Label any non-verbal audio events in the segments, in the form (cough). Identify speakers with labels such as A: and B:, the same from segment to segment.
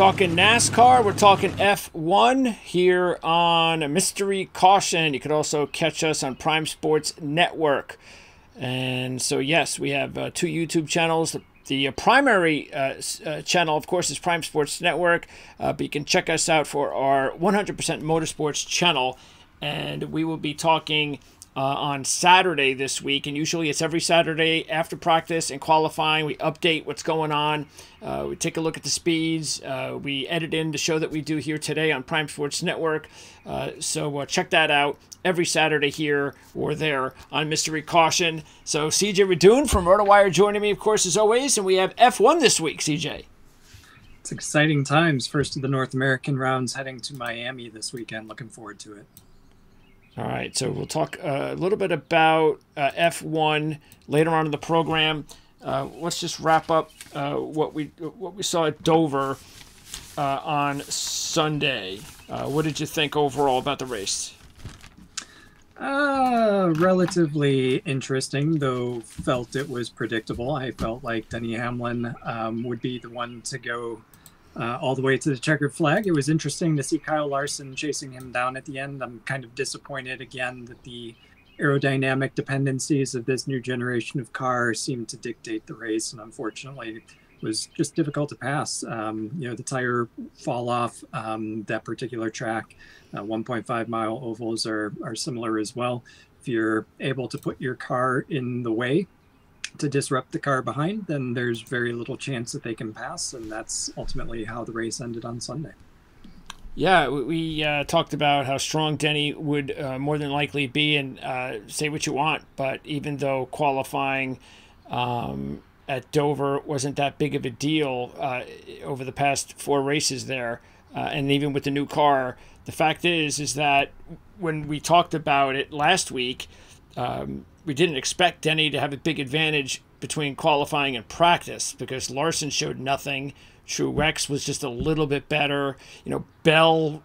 A: talking NASCAR. We're talking F1 here on Mystery Caution. You could also catch us on Prime Sports Network. And so, yes, we have uh, two YouTube channels. The, the uh, primary uh, uh, channel, of course, is Prime Sports Network, uh, but you can check us out for our 100% Motorsports channel. And we will be talking uh, on Saturday this week, and usually it's every Saturday after practice and qualifying. We update what's going on. Uh, we take a look at the speeds. Uh, we edit in the show that we do here today on Prime Sports Network. Uh, so uh, check that out every Saturday here or there on Mystery Caution. So CJ Radune from RotoWire joining me, of course, as always, and we have F1 this week. CJ.
B: It's exciting times. First of the North American rounds heading to Miami this weekend. Looking forward to it.
A: All right, so we'll talk uh, a little bit about uh, F1 later on in the program. Uh, let's just wrap up uh, what we what we saw at Dover uh, on Sunday. Uh, what did you think overall about the race?
B: Uh, relatively interesting, though felt it was predictable. I felt like Denny Hamlin um, would be the one to go uh, all the way to the checkered flag. It was interesting to see Kyle Larson chasing him down at the end. I'm kind of disappointed again that the aerodynamic dependencies of this new generation of car seem to dictate the race, and unfortunately, it was just difficult to pass. Um, you know, the tire fall off um, that particular track. Uh, 1.5 mile ovals are are similar as well. If you're able to put your car in the way to disrupt the car behind, then there's very little chance that they can pass, and that's ultimately how the race ended on Sunday.
A: Yeah, we uh, talked about how strong Denny would uh, more than likely be, and uh, say what you want, but even though qualifying um, at Dover wasn't that big of a deal uh, over the past four races there, uh, and even with the new car, the fact is is that when we talked about it last week, um, we didn't expect Denny to have a big advantage between qualifying and practice because Larson showed nothing. Truex was just a little bit better. You know, Bell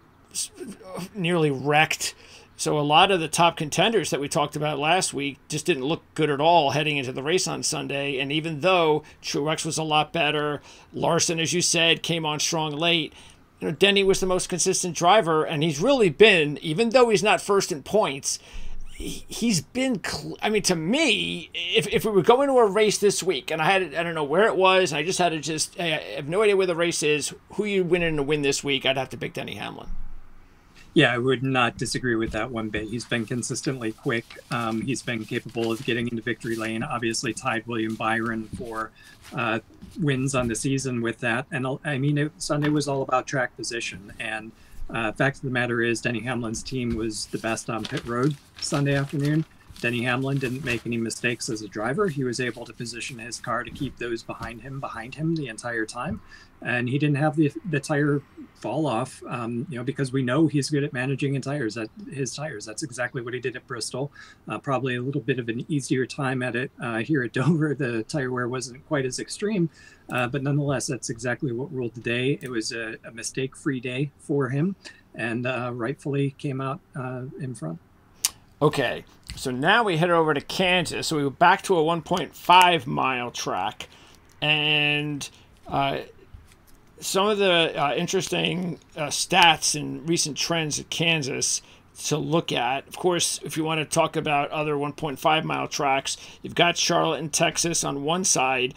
A: nearly wrecked. So a lot of the top contenders that we talked about last week just didn't look good at all heading into the race on Sunday. And even though Truex was a lot better, Larson, as you said, came on strong late. You know, Denny was the most consistent driver, and he's really been, even though he's not first in points, he's been i mean to me if, if we were going to a race this week and i had i don't know where it was and i just had to just i have no idea where the race is who you winning to win this week i'd have to pick denny hamlin.
B: Yeah i would not disagree with that one bit. He's been consistently quick. Um, he's been capable of getting into victory lane obviously tied william byron for uh, wins on the season with that. And i mean it, sunday was all about track position and uh, fact of the matter is, Denny Hamlin's team was the best on pit road Sunday afternoon. Denny Hamlin didn't make any mistakes as a driver. He was able to position his car to keep those behind him behind him the entire time, and he didn't have the the tire fall off. Um, you know, because we know he's good at managing tires. At his tires, that's exactly what he did at Bristol. Uh, probably a little bit of an easier time at it uh, here at (laughs) Dover. The tire wear wasn't quite as extreme, uh, but nonetheless, that's exactly what ruled the day. It was a, a mistake-free day for him, and uh, rightfully came out uh, in front.
A: Okay, so now we head over to Kansas. So we go back to a 1.5 mile track, and uh, some of the uh, interesting uh, stats and recent trends at Kansas to look at. Of course, if you want to talk about other 1.5 mile tracks, you've got Charlotte and Texas on one side.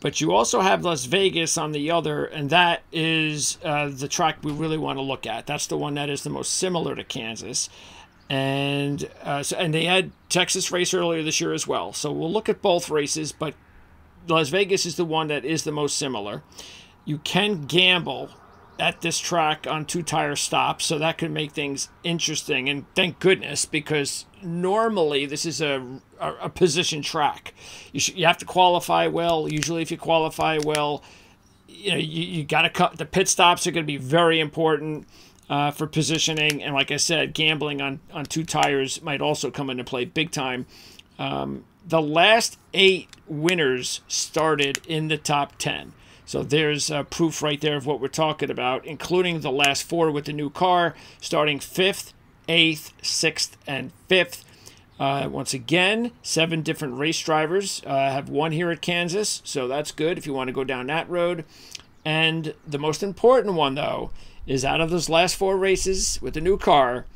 A: But you also have Las Vegas on the other, and that is uh, the track we really want to look at. That's the one that is the most similar to Kansas and uh, so, and they had Texas race earlier this year as well. So we'll look at both races, but Las Vegas is the one that is the most similar. You can gamble at this track on two tire stops, so that could make things interesting. And thank goodness, because normally this is a, a, a position track. You, you have to qualify well. Usually, if you qualify well, you know you, you got to cut. The pit stops are going to be very important uh, for positioning. And like I said, gambling on, on two tires might also come into play big time. Um, the last eight winners started in the top 10. So there's uh, proof right there of what we're talking about, including the last four with the new car, starting fifth, eighth, sixth, and fifth. Uh, once again, seven different race drivers uh, have won here at Kansas, so that's good if you want to go down that road. And the most important one, though, is out of those last four races with the new car,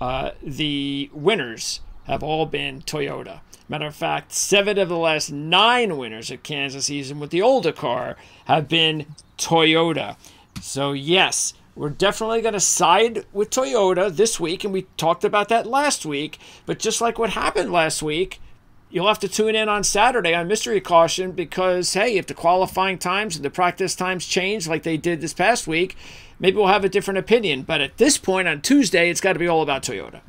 A: uh, the winners have all been Toyota. Matter of fact, seven of the last nine winners at Kansas season with the older car have been Toyota. So, yes, we're definitely going to side with Toyota this week, and we talked about that last week. But just like what happened last week, you'll have to tune in on Saturday on Mystery Caution because, hey, if the qualifying times and the practice times change like they did this past week, maybe we'll have a different opinion. But at this point on Tuesday, it's got to be all about Toyota.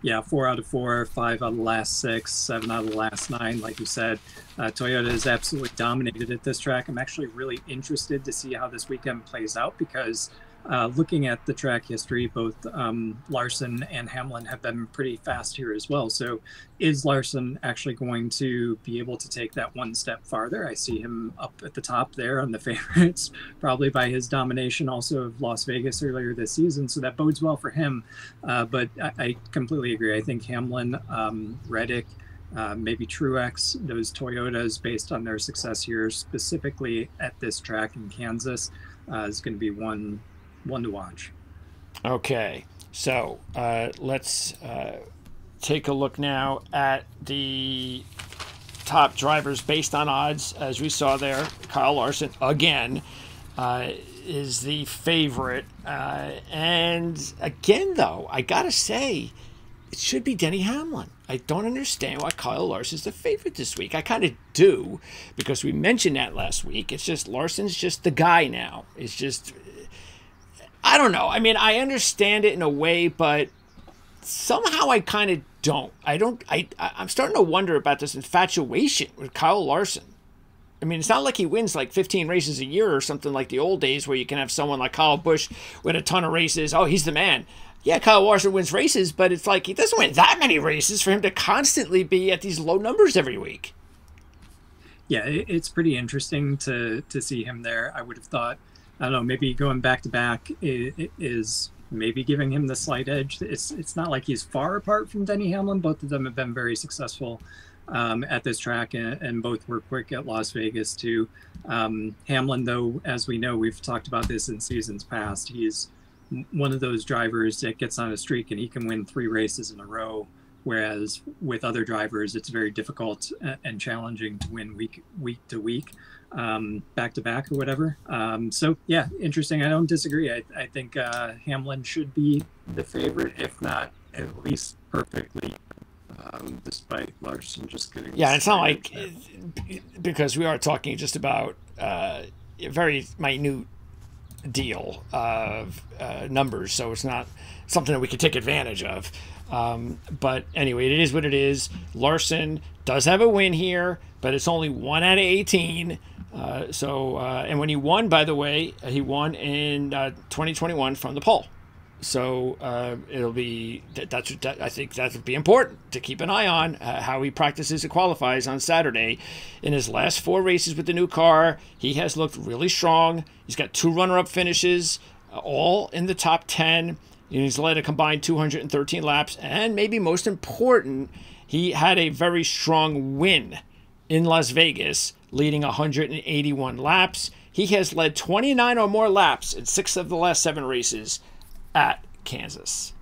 B: Yeah, four out of four, five out of the last six, seven out of the last nine. Like you said, uh, Toyota is absolutely dominated at this track. I'm actually really interested to see how this weekend plays out because uh, looking at the track history, both um, Larson and Hamlin have been pretty fast here as well. So, is Larson actually going to be able to take that one step farther? I see him up at the top there on the (laughs) favorites, probably by his domination also of Las Vegas earlier this season. So, that bodes well for him. Uh, but I, I, completely agree. I think Hamlin, um, Reddick, uh, maybe Truex, those Toyotas, based on their success here, specifically at this track in Kansas, uh, is going to be one one to watch.
A: Okay, so uh, let's uh, take a look now at the top drivers based on odds. As we saw there, Kyle Larson again uh, is the favorite. Uh, and again, though, I gotta say, it should be Denny Hamlin. I don't understand why Kyle Larson's the favorite this week. I kind of do because we mentioned that last week. It's just Larson's just the guy now. It's just I don't know. I mean, I understand it in a way, but somehow I kind of don't. I don't. I I'm starting to wonder about this infatuation with Kyle Larson. I mean, it's not like he wins like 15 races a year or something like the old days where you can have someone like Kyle Busch win a ton of races. Oh, he's the man. Yeah, Kyle Larson wins races, but it's like he doesn't win that many races for him to constantly be at these low numbers every week.
B: Yeah, it's pretty interesting to to see him there. I would have thought I don't know, maybe going back to back is maybe giving him the slight edge. It's it's not like he's far apart from Denny Hamlin. Both of them have been very successful um, at this track, and, and, both were quick at Las Vegas too. Um, Hamlin, though, as we know, we've talked about this in seasons past. He's one of those drivers that gets on a streak and he can win three races in a row. Whereas with other drivers, it's very difficult and challenging to win week week to week um, back to back or whatever. Um, so yeah, interesting. I don't disagree. I, I think uh, Hamlin should be the favorite, if not at least perfectly. Um, despite Larson just getting
A: yeah, it's not like because we are talking just about uh, a very minute deal of uh, numbers, so it's not something that we could take advantage of. Um, but anyway, it is what it is. Larson does have a win here, but it's only one out of 18. Uh, so, uh, and when he won, by the way, he won in uh, 2021 from the pole. So uh, it'll be that, that's that, I think that would be important to keep an eye on uh, how he practices and qualifies on Saturday. In his last four races with the new car, he has looked really strong. He's got two runner-up finishes, all in the top 10. He's led a combined 213 laps, and maybe most important, he had a very strong win in Las Vegas, leading 181 laps. He has led 29 or more laps in six of the last seven races at Kansas.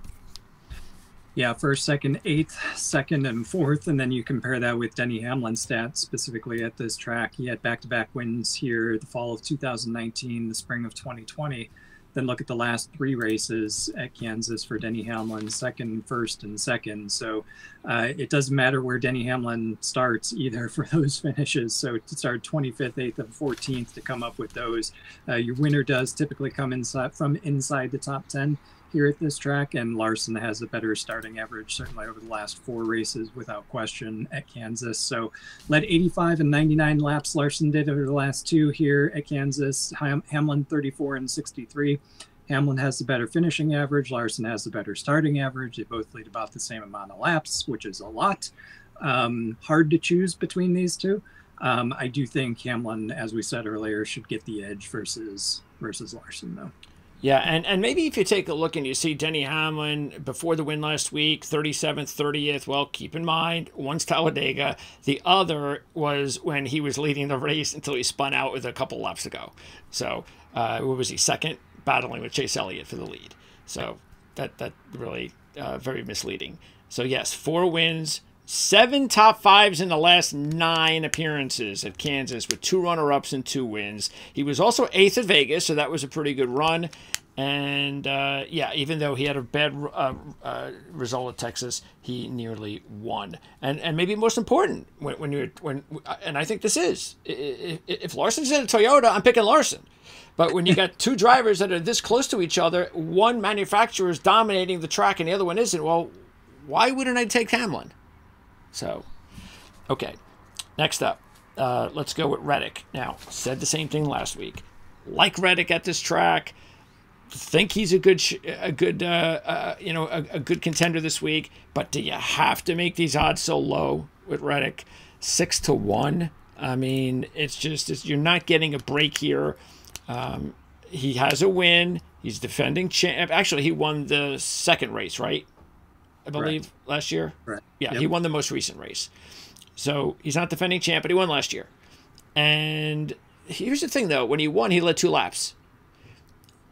B: Yeah, first, second, eighth, second, and fourth. And then you compare that with Denny Hamlin's stats specifically at this track. He had back to back wins here the fall of 2019, the spring of 2020. Then look at the last three races at Kansas for Denny Hamlin, second, first, and second. So uh, it doesn't matter where Denny Hamlin starts either (laughs) for those finishes. So to start 25th, 8th, and 14th to come up with those, uh, your winner does typically come inside from inside the top 10 here at this track, and Larson has a better starting average, certainly over the last four races, without question, at Kansas. So, led 85 and 99 laps. Larson did over the last two here at Kansas. Ham- Hamlin 34 and 63. Hamlin has the better finishing average. Larson has the better starting average. They both lead about the same amount of laps, which is a lot. Um, hard to choose between these two. Um, I do think Hamlin, as we said earlier, should get the edge versus versus Larson, though.
A: Yeah, and, and maybe if you take a look and you see Denny Hamlin before the win last week, 37th, 30th, well, keep in mind, one's Talladega. The other was when he was leading the race until he spun out with a couple laps to go. So, uh, what was he, second? Battling with Chase Elliott for the lead. So, that, that really uh, very misleading. So, yes, four wins, seven top fives in the last nine appearances at Kansas with two runner ups and two wins. He was also eighth at Vegas, so that was a pretty good run. And uh, yeah, even though he had a bad uh, uh, result at Texas, he nearly won. And and maybe most important when, when you're when and I think this is if, if Larson's in a Toyota, I'm picking Larson. But when you got two (laughs) drivers that are this close to each other, one manufacturer is dominating the track and the other one isn't. Well, why wouldn't I take Hamlin? So, okay. Next up, uh, let's go with Reddick. Now, said the same thing last week. Like Reddick at this track, think he's a good, a good, uh, uh, you know, a, a, good contender this week. But do you have to make these odds so low with Reddick? Six to one. I mean, it's just it's, you're not getting a break here. Um, he has a win. He's defending champ. Actually, he won the second race, right? I believe, right. last year.
B: Right.
A: Yeah, yep. he won the most recent race. So he's not defending champ, but he won last year. And here's the thing, though: when he won, he led two laps.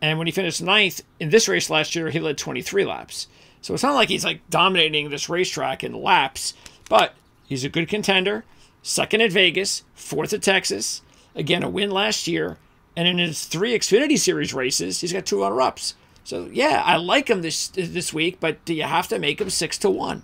A: And when he finished ninth in this race last year, he led 23 laps. So it's not like he's like dominating this racetrack in laps, but he's a good contender. Second at Vegas, fourth at Texas. Again, a win last year. And in his three Xfinity Series races, he's got two runner ups. So yeah, I like him this this week, but do you have to make him six to one?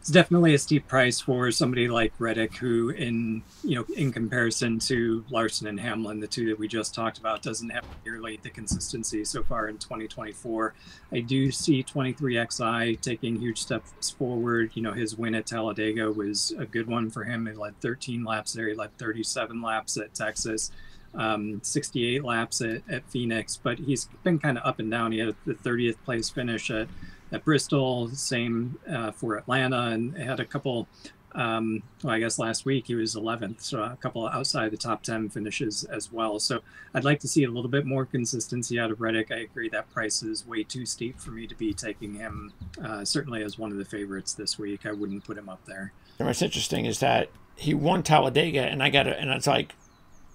B: It's definitely a steep price for somebody like Reddick, who, in you know, in comparison to Larson and Hamlin, the two that we just talked about, doesn't have nearly the consistency so far in 2024. I do see 23XI taking huge steps forward. You know, his win at Talladega was a good one for him. He led 13 laps there. He led 37 laps at Texas um, 68 laps at, at Phoenix, but he's been kind of up and down. He had the 30th place finish at, at Bristol, same uh, for Atlanta, and had a couple. Um, well, I guess last week he was 11th, so a couple outside the top 10 finishes as well. So I'd like to see a little bit more consistency out of Reddick. I agree that price is way too steep for me to be taking him, uh, certainly as one of the favorites this week. I wouldn't put him up there.
A: And what's interesting is that he won Talladega, and I got it, and it's like,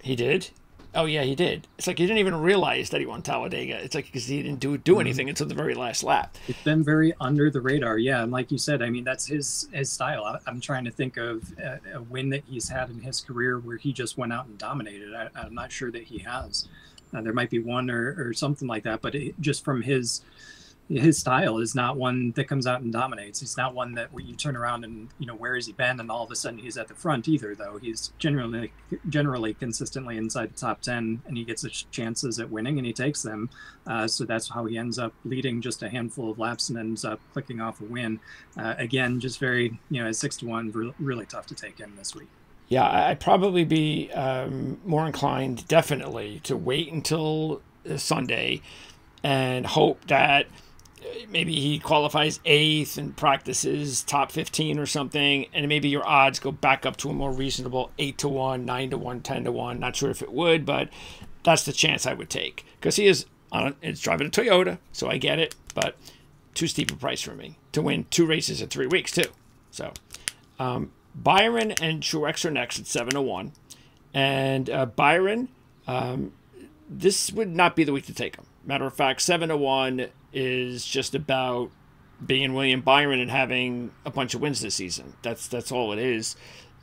A: he did. Oh yeah, he did. It's like he didn't even realize that he won Talladega. It's like because he didn't do do mm-hmm. anything until the very last lap.
B: It's been very under the radar, yeah. And like you said, I mean that's his his style. I, am trying to think of a, a, win that he's had in his career where he just went out and dominated. I, am not sure that he has. Uh, there might be one or, or something like that, but it, just from his his style is not one that comes out and dominates. He's not one that you turn around and you know where has he been and all of a sudden he's at the front either. Though he's generally generally consistently inside the top ten and he gets his chances at winning and he takes them. Uh, so that's how he ends up leading just a handful of laps and ends up clicking off a win. Uh, again, just very you know at six to one, really tough to take in this week.
A: Yeah, I'd probably be um, more inclined, definitely, to wait until Sunday and hope that maybe he qualifies eighth and practices top 15 or something and maybe your odds go back up to a more reasonable 8 to 1 9 to 1 10 to 1 not sure if it would but that's the chance i would take. Because he is on it's driving a toyota so i get it but too steep a price for me to win two races in three weeks too. So um, byron and truex are next at 7 to 1 and uh, byron um, this would not be the week to take him. Matter of fact 7 to 1 is just about being William Byron and having a bunch of wins this season. That's that's all it is.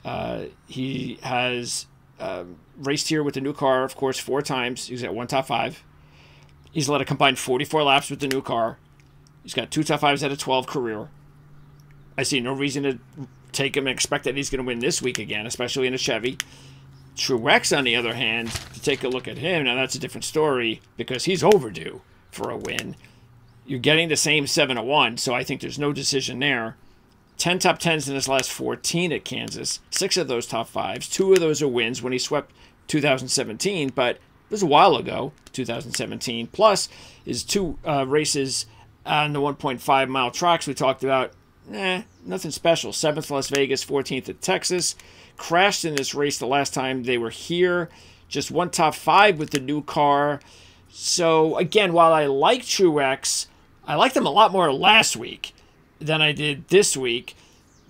A: Uh, he has uh, raced here with the new car, of course, four times. He's at one top five. He's led a combined 44 laps with the new car. He's got two top fives out of 12 career. I see no reason to take him and expect that he's going to win this week again, especially in a Chevy. Truex, on the other hand, to take a look at him, now that's a different story because he's overdue for a win. You're getting the same 7 to 1, so I think there's no decision there. 10 top 10s in his last 14 at Kansas. Six of those top fives. Two of those are wins when he swept 2017, but it was a while ago, 2017. Plus, his two uh, races on the 1.5 mile tracks we talked about, eh, nothing special. 7th Las Vegas, 14th at Texas. Crashed in this race the last time they were here. Just one top five with the new car So again, while I like Truex, I liked him a lot more last week than I did this week,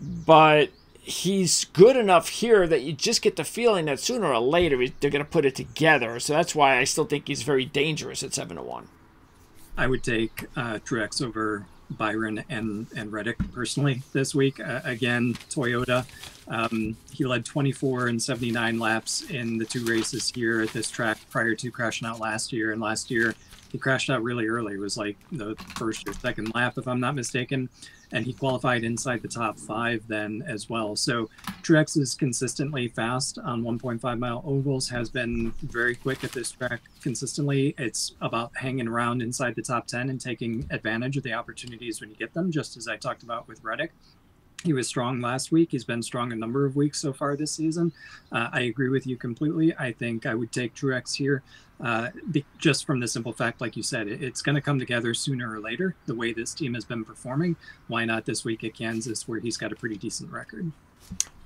A: but he's good enough here that you just get the feeling that sooner or later they're going to put it together. So that's why I still think he's very dangerous at seven to one.
B: I would take uh, Truex over Byron and and Reddick personally this week. Uh, again, Toyota. Um, he led 24 and 79 laps in the two races here at this track prior to crashing out last year. And last year, he crashed out really early. It was like the first or second lap, if I'm not mistaken and he qualified inside the top five then as well. So Truex is consistently fast on 1.5 mile ovals, has been very quick at this track consistently. It's about hanging around inside the top 10 and taking advantage of the opportunities when you get them, just as I talked about with Reddick. He was strong last week. He's been strong a number of weeks so far this season. Uh, I agree with you completely. I think I would take Truex here uh, be, just from the simple fact, like you said, it, it's going to come together sooner or later. The way this team has been performing, why not this week at Kansas, where he's got a pretty decent record?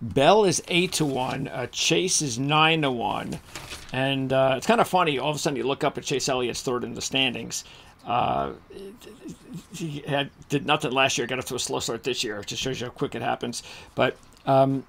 A: Bell is eight to one. Uh, Chase is nine to one, and uh, it's kind of funny. All of a sudden, you look up at Chase Elliott's third in the standings. Uh, he had did nothing last year. Got off to a slow start this year. It just shows you how quick it happens. But um,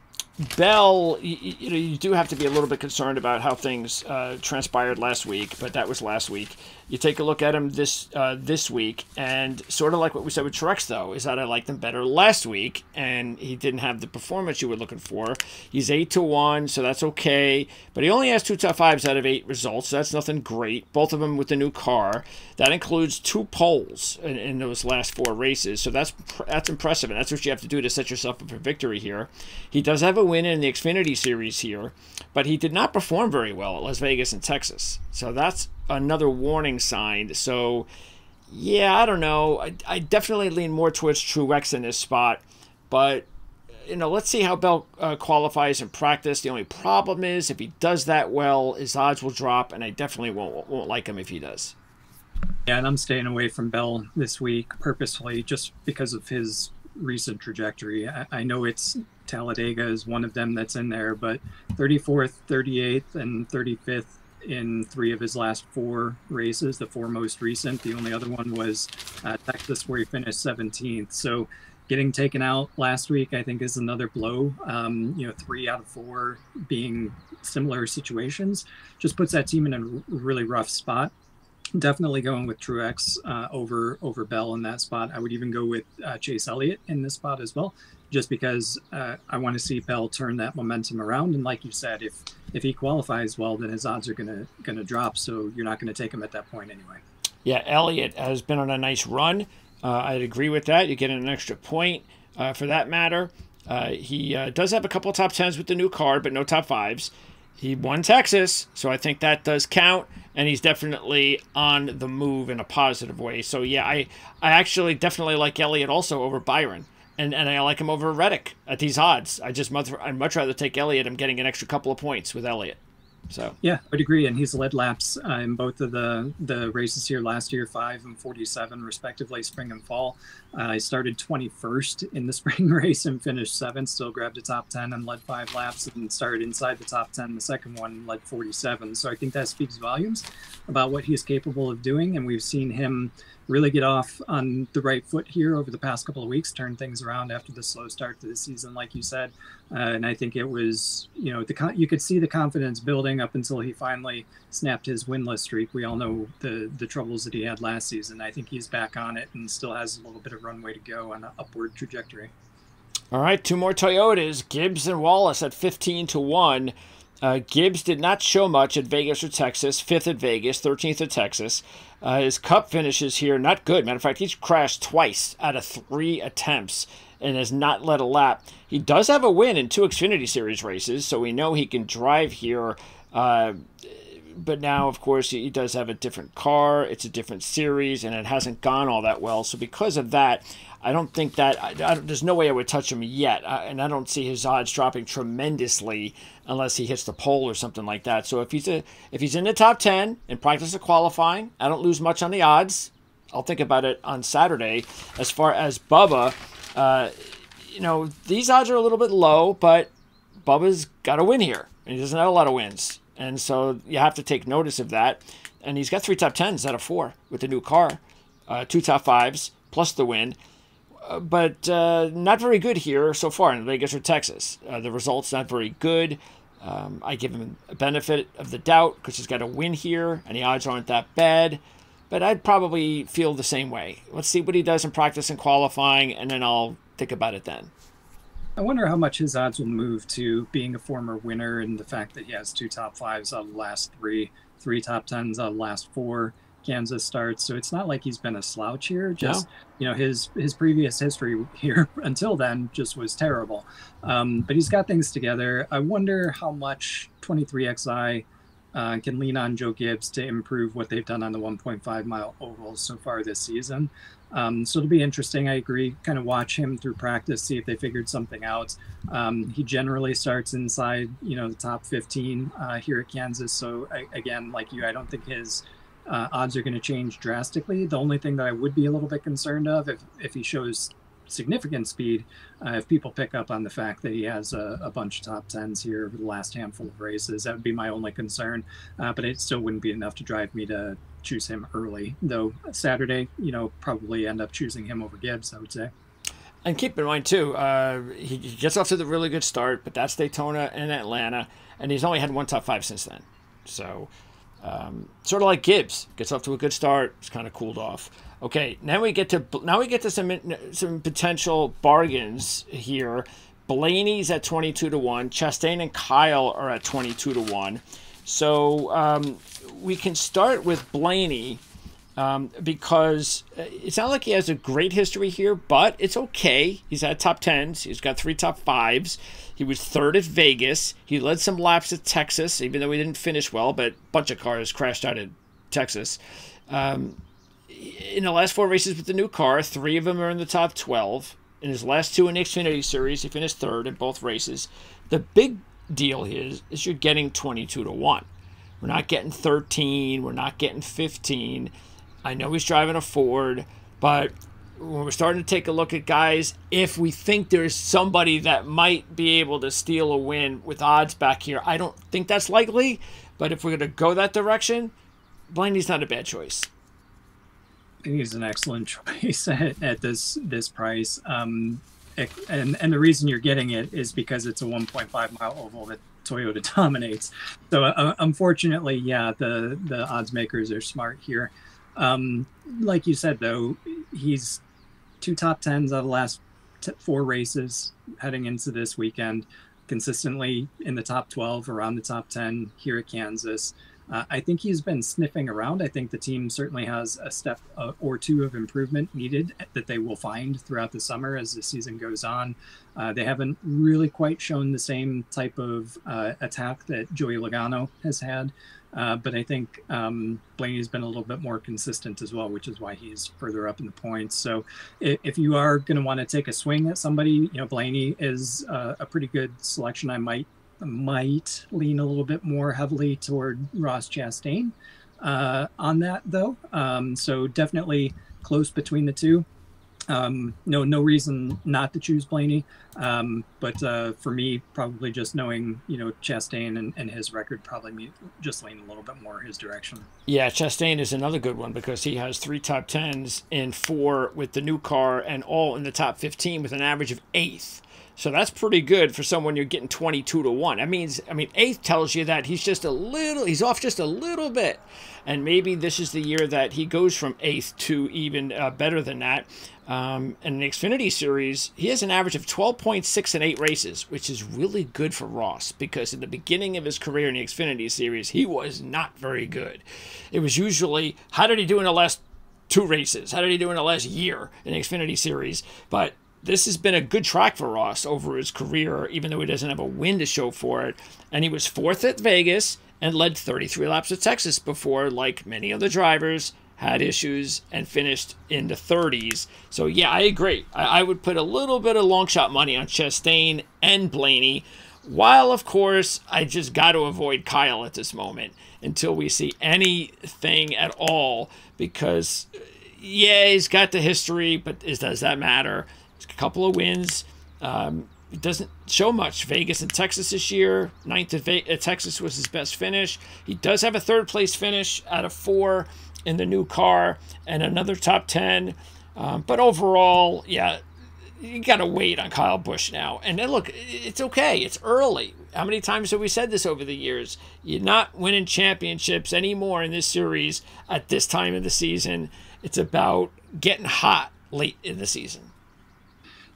A: Bell, you, you, know, you do have to be a little bit concerned about how things uh, transpired last week, but that was last week. You take a look at him this uh, this week, and sort of like what we said with Truex, though, is that I liked him better last week, and he didn't have the performance you were looking for. He's eight to one, so that's okay, but he only has two top fives out of eight results. So that's nothing great. Both of them with the new car. That includes two poles in, in those last four races, so that's that's impressive, and that's what you have to do to set yourself up for victory here. He does have a win in the Xfinity Series here, but he did not perform very well at Las Vegas and Texas, so that's another warning sign. So, yeah, I don't know. I, I definitely lean more towards Truex in this spot, but you know, let's see how Bell uh, qualifies in practice. The only problem is if he does that well, his odds will drop, and I definitely won't won't like him if he does.
B: Yeah, and I'm staying away from Bell this week purposefully, just because of his recent trajectory. I, I know it's Talladega is one of them that's in there, but 34th, 38th, and 35th in three of his last four races, the four most recent. The only other one was uh, Texas, where he finished 17th. So getting taken out last week, I think, is another blow. Um, you know, three out of four being similar situations just puts that team in a really rough spot. Definitely going with Truex uh, over over Bell in that spot. I would even go with uh, Chase Elliott in this spot as well just because uh, I want to see Bell turn that momentum around. And like you said, if if he qualifies well, then his odds are gonna gonna drop. So you're not gonna take him at that point anyway.
A: Yeah, Elliott has been on a nice run. Uh, I'd agree with that. You get an extra point uh, for that matter. Uh, he uh, does have a couple top tens with the new car, but no top fives. He won Texas, so I think that does count, and he's definitely on the move in a positive way. So yeah, I I actually definitely like Elliott also over Byron and and I like him over Reddick at these odds. I just much I'd much rather take Elliott. I'm getting an extra couple of points with Elliott. So
B: yeah, I would agree. And he's led laps uh, in both of the the races here last year, five and forty-seven respectively, spring and fall. I started 21st in the (laughs) spring race and finished seventh. Still grabbed a top 10 and led five laps and started inside the top 10. The second one led 47. So I think that speaks volumes about what he's capable of doing. And we've seen him really get off on the right foot here over the past couple of weeks, turn things around after the slow start to the season, like you said. Uh, and I think it was, you know, the you could see the confidence building up until he finally snapped his winless streak. We all know the the troubles that he had last season. I think he's back on it and still has a little bit of runway to go on an upward trajectory.
A: All right, two more Toyotas, Gibbs and Wallace at 15 to 1. Uh, Gibbs did not show much at Vegas or Texas, fifth at Vegas, 13th at Texas. Uh, his cup finishes here, not good. Matter of fact, he's crashed twice out of three attempts and has not led a lap. He does have a win in two Xfinity Series races, so we know he can drive here. Uh, but now, of course, he does have a different car. It's a different series, and it hasn't gone all that well. So because of that, I don't think that I, I, there's no way I would touch him yet, uh, and I don't see his odds dropping tremendously unless he hits the pole or something like that. So if he's a if he's in the top ten in practice of qualifying, I don't lose much on the odds. I'll think about it on Saturday. As far as Bubba, uh, you know these odds are a little bit low, but Bubba's got a win here, and he doesn't have a lot of wins, and so you have to take notice of that. and he's got three top tens out of four with the new car, uh, two top fives plus the win. Uh, but uh, not very good here so far in Vegas or Texas. Uh, the results not very good. Um, I give him a benefit of the doubt because he's got a win here, and the odds aren't that bad. But I'd probably feel the same way. Let's see what he does in practice and qualifying, and then I'll think about it then.
B: I wonder how much his odds will move to being a former winner and the fact that he has two top fives out of the last three, three top tens out of the last four Kansas starts. So it's not like he's been a slouch here. Just no. you know his his previous history here (laughs) until then just was terrible. Um, but he's got things together. I wonder how much 23xi uh, can lean on Joe Gibbs to improve what they've done on the 1.5 mile ovals so far this season. Um, so it'll be interesting. I agree. Kind of watch him through practice, see if they figured something out. Um, he generally starts inside, you know, the top 15 uh, here at Kansas. So I, again, like you, I don't think his uh, odds are going to change drastically. The only thing that I would be a little bit concerned of if if he shows significant speed uh, if people pick up on the fact that he has a, a, bunch of top tens here over the last handful of races. That would be my only concern, uh, but it still wouldn't be enough to drive me to choose him early. Though Saturday, you know, probably end up choosing him over Gibbs. I would say.
A: And keep in mind too, uh, he gets off to the really good start, but that's Daytona and Atlanta, and he's only had one top five since then. So, um, sort of like Gibbs, gets off to a good start, it's kind of cooled off. Okay, now we get to now we get to some some potential bargains here. Blaney's at 22 to 1. Chastain and Kyle are at 22 to 1. So um, we can start with Blaney um, because uh, it's not like he has a great history here, but it's okay. He's at top 10s. He's got three top fives. He was third at Vegas. He led some laps at Texas, even though he didn't finish well, but a bunch of cars crashed out at Texas. Um, in the last four races with the new car, three of them are in the top 12. In his last two in the Xfinity Series, he finished third in both races. The big deal is, is you're getting 22 to 1. We're not getting 13. We're not getting 15. I know he's driving a Ford, but when we're starting to take a look at guys, if we think there's somebody that might be able to steal a win with odds back here, I don't think that's likely. But if we're going to go that direction, Blaney's not a bad choice.
B: I think he's an excellent (laughs) choice at, at this this price. Um, and and the reason you're getting it is because it's a 1.5 mile oval that Toyota (laughs) dominates. So uh, unfortunately, yeah, the the odds makers are smart here. Um, like you said, though, he's two top tens out of the last t- four races heading into this weekend, consistently in the top 12, around the top 10 here at Kansas. Uh, I think he's been sniffing around. I think the team certainly has a step uh, or two of improvement needed that they will find throughout the summer as the season goes on. Uh, they haven't really quite shown the same type of uh, attack that Joey Logano has had, uh, but I think um, Blaney's been a little bit more consistent as well, which is why he's further up in the points. So if, if you are going to want to take a swing at somebody, you know, Blaney is uh, a pretty good selection. I might might lean a little bit more heavily toward Ross Chastain uh, on that, though. Um, so definitely close between the two. Um, no, no reason not to choose Blaney. Um, but uh, for me, probably just knowing, you know, Chastain and, and his record, probably just lean a little bit more his direction.
A: Yeah, Chastain is another good one because he has three top tens and four with the new car and all in the top 15 with an average of eighth. So that's pretty good for someone you're getting 22 to 1. That means, I mean, eighth tells you that he's just a little, he's off just a little bit. And maybe this is the year that he goes from eighth to even uh, better than that. Um, in the Xfinity Series, he has an average of 12.6 in eight races, which is really good for Ross because in the beginning of his career in the Xfinity Series, he was not very good. It was usually, how did he do in the last two races? How did he do in the last year in the Xfinity Series? But this has been a good track for Ross over his career, even though he doesn't have a win to show for it. And he was fourth at Vegas and led 33 laps at Texas before, like many other drivers, had issues and finished in the 30s. So, yeah, I agree. I, I would put a little bit of long shot money on Chastain and Blaney, while, of course, I just got to avoid Kyle at this moment until we see anything at all because, yeah, he's got the history, but is, does that matter? A couple of wins. Um, it doesn't show much. Vegas and Texas this year. Ninth at, Ve- at Texas was his best finish. He does have a third place finish out of four in the new car and another top 10. Um, but overall, yeah, you got to wait on Kyle Busch now. And then look, it's okay. It's early. How many times have we said this over the years? You're not winning championships anymore in this series at this time of the season. It's about getting hot late in the season.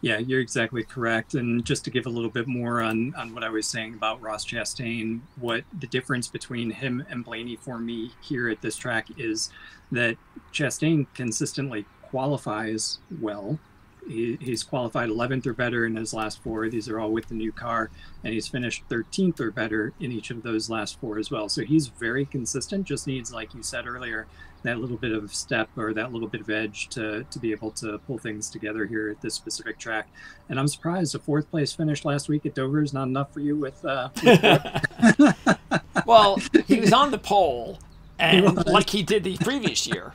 B: Yeah, you're exactly correct. And just to give a little bit more on, on what I was saying about Ross Chastain, what the difference between him and Blaney for me here at this track is that Chastain consistently qualifies well he, he's qualified 11th or better in his last four. These are all with the new car, and he's finished 13th or better in each of those last four as well. So he's very consistent. Just needs, like you said earlier, that little bit of step or that little bit of edge to to be able to pull things together here at this specific track. And I'm surprised a fourth place finish last week at Dover is not enough for you with. Uh, (laughs)
A: with well, he was on the pole, and like he did the previous year.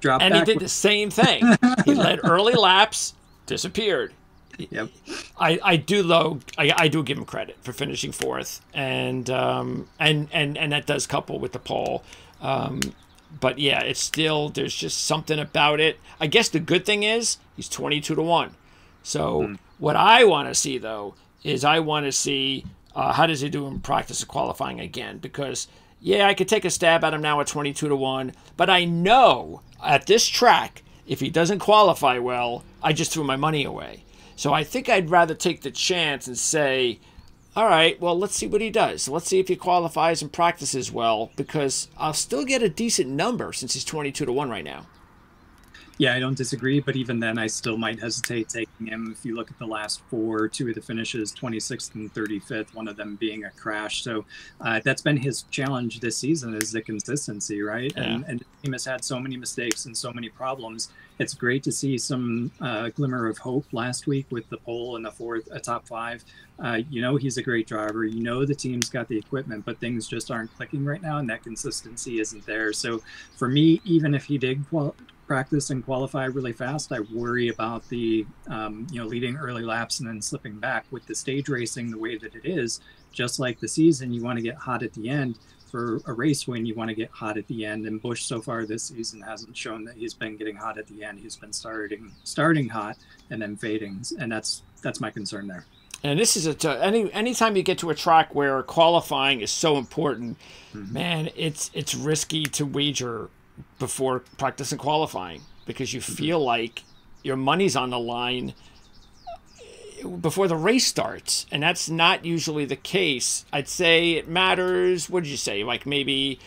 B: Drop
A: and he did the same thing. he led (laughs) early laps, disappeared.
B: Yep.
A: I, I do though I, I do give him credit for finishing fourth and um and and and that does couple with the pole um but yeah it's still there's just something about it I guess the good thing is he's 22 to 1 so mm. what I want to see though is I want to see uh, how does he do in practice of qualifying again because yeah, I could take a stab at him now at 22 to 1, but I know at this track, if he doesn't qualify well, I just threw my money away. So I think I'd rather take the chance and say, all right, well, let's see what he does. Let's see if he qualifies and practices well, because I'll still get a decent number since he's 22 to 1 right now.
B: Yeah, I don't disagree, but even then, I still might hesitate taking him. If you look at the last four, two of the finishes, 26th and 35th, one of them being a crash. So uh, that's been his challenge this season is the consistency, right? Yeah. And, and the team has had so many mistakes and so many problems. It's great to see some uh, glimmer of hope last week with the pole and the fourth, a top five. Uh, you know he's a great driver. You know the team's got the equipment, but things just aren't clicking right now, and that consistency isn't there. So for me, even if he did qual- practice and qualify really fast, I worry about the um, you know leading early laps and then slipping back. With the stage racing the way that it is, just like the season, you want to get hot at the end. For a race win, you want to get hot at the end. And Busch so far this season hasn't shown that he's been getting hot at the end. He's been starting starting hot and then fading, and that's that's my concern there.
A: And this is a t- any anytime you get to a track where qualifying is so important, mm-hmm. man, it's it's risky to wager before practice and qualifying because you mm-hmm. feel like your money's on the line before the race starts and that's not usually the case i'd say it matters what did you say like maybe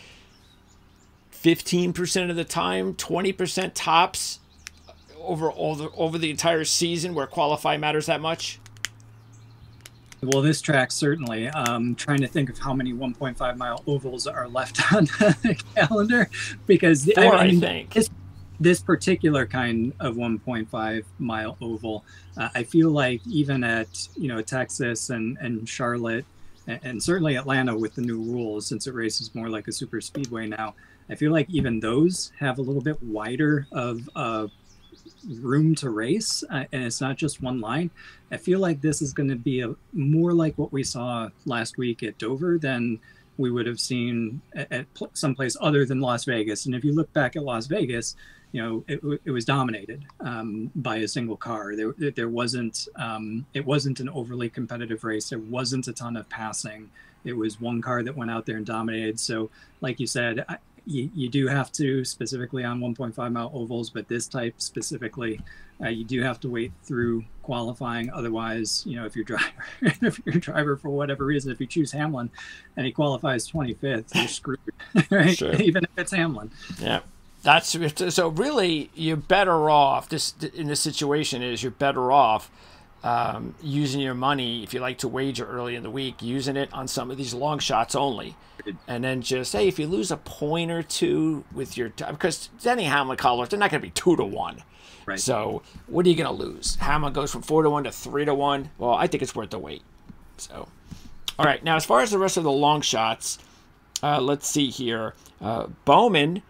A: 15% of the time 20% tops over all the over the entire season where qualify matters that much
B: well, this track certainly. Um, trying to think of how many 1.5 mile ovals are left (laughs) on the calendar because
A: Four, I, mean, I think
B: this, this, particular kind of 1.5 mile oval, uh, I feel like even at you know Texas and and Charlotte and, and certainly Atlanta with the new rules, since it races more like a super speedway now, I feel like even those have a little bit wider of uh, room to race, uh, and it's not just one line. I feel like this is going to be a more like what we saw last week at Dover than we would have seen at, at someplace other than Las Vegas. And if you look back at Las Vegas, you know it, it was dominated um, by a single car. There there wasn't um, it wasn't an overly competitive race. There wasn't a ton of passing. It was one car that went out there and dominated. So, like you said, I, you, you do have to specifically on 1.5 mile ovals, but this type specifically, uh, you do have to wait through qualifying. Otherwise, you know, if your driver, (laughs) if your driver for whatever reason, if you choose Hamlin and he qualifies 25th, you're screwed, (laughs) right? Sure. Even if it's Hamlin.
A: Yeah. That's so really you're better off this in this situation is you're better off um, using your money if you like to wager early in the week using it on some of these long shots only and then just hey, if you lose a point or two with your time, because Denny Hamlin callers, they're not going to be two to one.
B: Right.
A: So what are you going to lose? Hamlin goes from four to one to three to one. Well, I think it's worth the wait. So, all right. Now, as far as the rest of the long shots, uh, let's see here. Uh, Bowman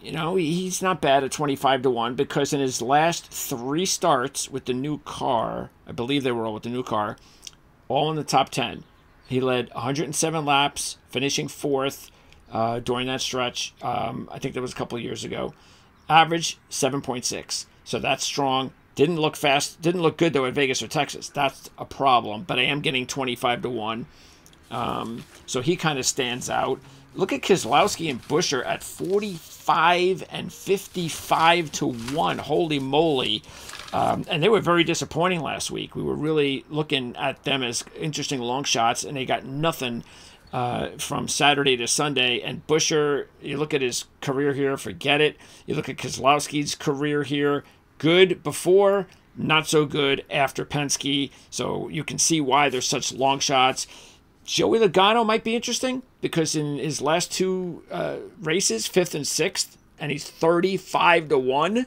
A: you know, he's not bad at 25 to 1 because in his last three starts with the new car, I believe they were all with the new car, all in the top 10. He led 107 laps, finishing fourth uh, during that stretch. Um, I think that was a couple years ago. Average 7.6. So that's strong. Didn't look fast. Didn't look good though at Vegas or Texas. That's a problem. But I am getting 25 to 1. Um, so he kind of stands out. Look at Keselowski and Buescher at 45 and 55 to 1. Holy moly. Um, and they were very disappointing last week. We were really looking at them as interesting long shots, and they got nothing uh, from Saturday to Sunday. And Buescher, you look at his career here, forget it. You look at Keselowski's career here, good before, not so good after Penske. So you can see why there's such long shots. Joey Logano might be interesting because in his last two uh, races, fifth and sixth, and he's 35 to 1.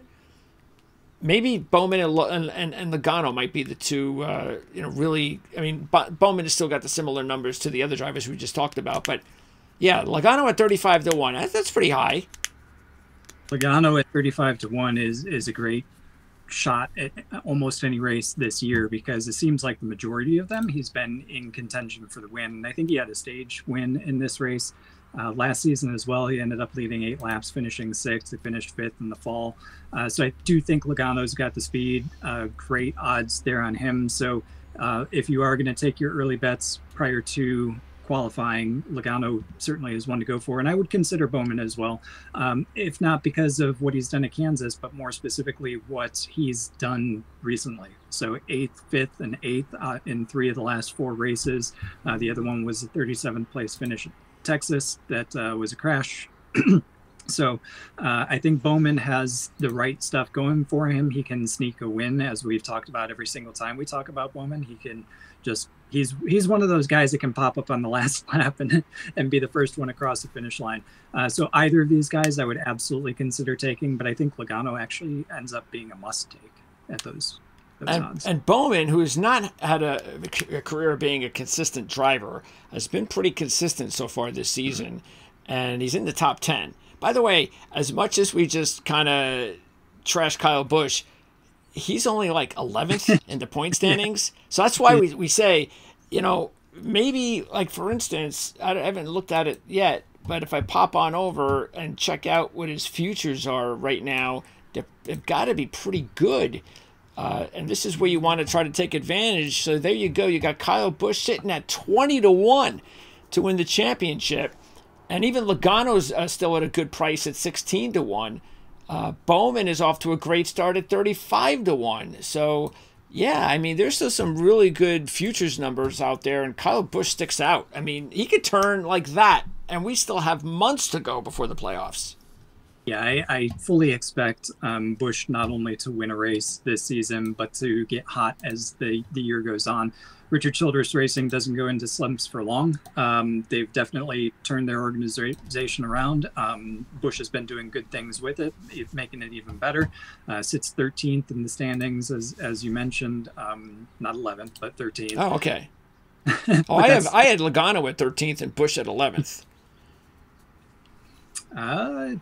A: Maybe Bowman and, and, and, Logano might be the two, uh, you know, really. I mean, Bowman has still got the similar numbers to the other drivers we just talked about. But yeah, Logano at 35 to 1. That's pretty high.
B: Logano at 35 to 1 is, is a great shot at almost any race this year because it seems like the majority of them he's been in contention for the win. And I think he had a stage win in this race uh, last season as well. He ended up leading eight laps, finishing sixth. He finished fifth in the fall. Uh, so I do think Logano's got the speed. Uh, great odds there on him. So uh, if you are going to take your early bets prior to qualifying, Logano certainly is one to go for. And I would consider Bowman as well, um, if not because of what he's done at Kansas, but more specifically what he's done recently. So eighth, fifth, and eighth uh, in three of the last four races. Uh, the other one was a 37th place finish at Texas that uh, was a crash. (clears throat) So uh, I think Bowman has the right stuff going for him. He can sneak a win, as we've talked about every single time we talk about Bowman. He can just he's he's one of those guys that can pop up on the last (laughs) lap and and be the first one across the finish line. Uh, so either of these guys, I would absolutely consider taking, but I think Logano actually ends up being a must take at those.
A: and, and, Bowman, who's not had a, a, career being a consistent driver, has been pretty consistent so far this season, mm-hmm. and he's in the top ten. By the way, as much as we just kind of trash Kyle Busch, he's only like 11th (laughs) in the point standings. So that's why we, we say, you know, maybe like for instance, I haven't looked at it yet, but if I pop on over and check out what his futures are right now, they've, they've got to be pretty good. Uh, and this is where you want to try to take advantage. So there you go. You got Kyle Busch sitting at 20 to 1 to win the championship. And even Logano's uh, still at a good price at 16 to 1. Uh, Bowman is off to a great start at 35 to 1. So, yeah, I mean, there's still some really good futures numbers out there, and Kyle Busch sticks out. I mean, he could turn like that, and we still have months to go before the playoffs.
B: Yeah, I, I fully expect um, Busch not only to win a race this season, but to get hot as the, the year goes on. Richard Childress Racing doesn't go into slumps for long. Um, they've definitely turned their organization around. Um, Busch has been doing good things with it, making it even better. Uh, sits 13th in the standings, as as you mentioned, um, not 11th, but 13th.
A: Oh, okay. (laughs) oh, I have I had Logano at 13th and Busch at 11th.
B: Uh,